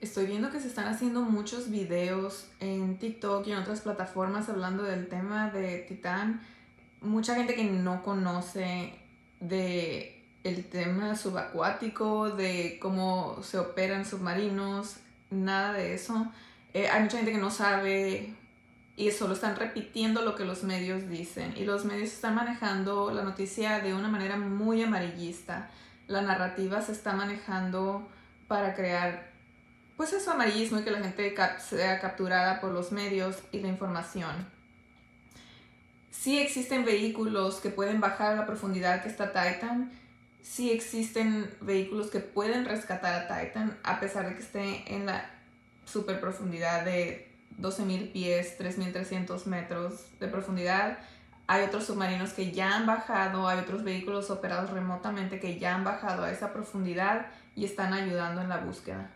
Estoy viendo que se están haciendo muchos videos en TikTok y en otras plataformas hablando del tema de Titán. Mucha gente que no conoce de el tema subacuático, de cómo se operan submarinos, nada de eso. Eh, hay mucha gente que no sabe y solo están repitiendo lo que los medios dicen. Y los medios están manejando la noticia de una manera muy amarillista. La narrativa se está manejando para crear, pues eso amarillismo y que la gente sea capturada por los medios y la información. Sí existen vehículos que pueden bajar a la profundidad que está Titan. Sí existen vehículos que pueden rescatar a Titan a pesar de que esté en la super profundidad de 12.000 pies, 3.300 metros de profundidad. Hay otros submarinos que ya han bajado, hay otros vehículos operados remotamente que ya han bajado a esa profundidad y están ayudando en la búsqueda.